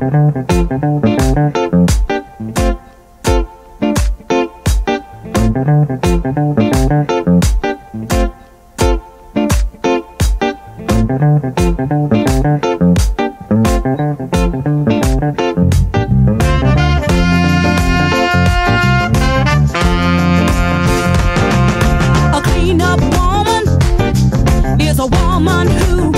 A clean up woman is a woman who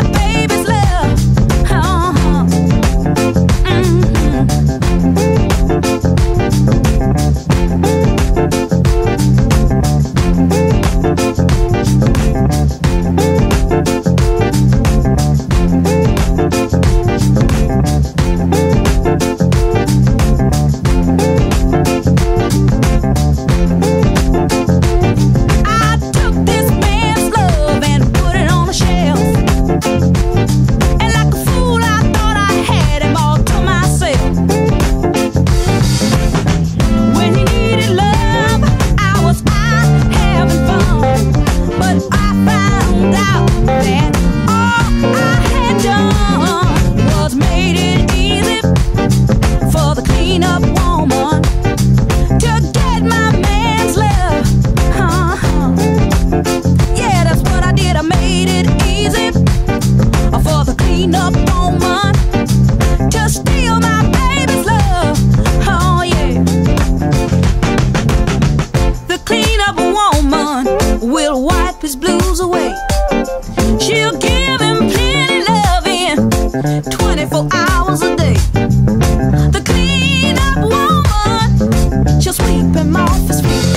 will wipe his blues away. She'll give him plenty loving 24 hours a day. The clean up woman, she'll sweep him off his feet.